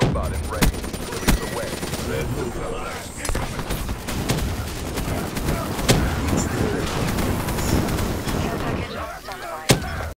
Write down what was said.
Robot in range. Clear the way. Red neutralized.